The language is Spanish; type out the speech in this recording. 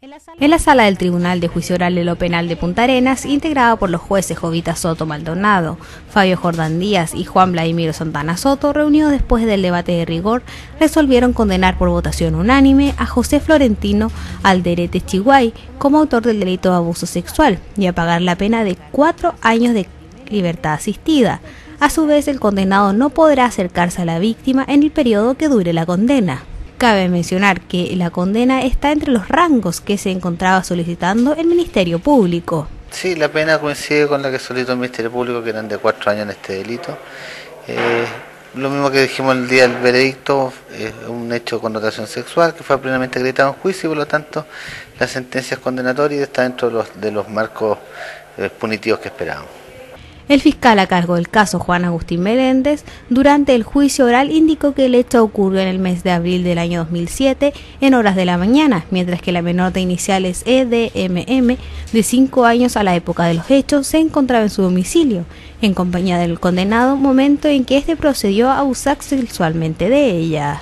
En la sala del Tribunal de Juicio Oral de lo Penal de Punta Arenas, integrada por los jueces Jovita Soto Maldonado, Fabio Jordán Díaz y Juan Vladimiro Santana Soto, reunidos después del debate de rigor, resolvieron condenar por votación unánime a José Florentino Alderete Chihuay como autor del delito de abuso sexual y a pagar la pena de cuatro años de libertad asistida. A su vez, el condenado no podrá acercarse a la víctima en el periodo que dure la condena. Cabe mencionar que la condena está entre los rangos que se encontraba solicitando el Ministerio Público. Sí, la pena coincide con la que solicitó el Ministerio Público, que eran de cuatro años en este delito. Eh, lo mismo que dijimos el día del veredicto, es un hecho de connotación sexual que fue plenamente acreditado en juicio y por lo tanto la sentencia es condenatoria y está dentro de los, de los marcos eh, punitivos que esperábamos. El fiscal a cargo del caso, Juan Agustín Meléndez, durante el juicio oral indicó que el hecho ocurrió en el mes de abril del año 2007 en horas de la mañana, mientras que la menor de iniciales EDMM, de 5 años a la época de los hechos, se encontraba en su domicilio, en compañía del condenado, momento en que éste procedió a abusar sexualmente de ella.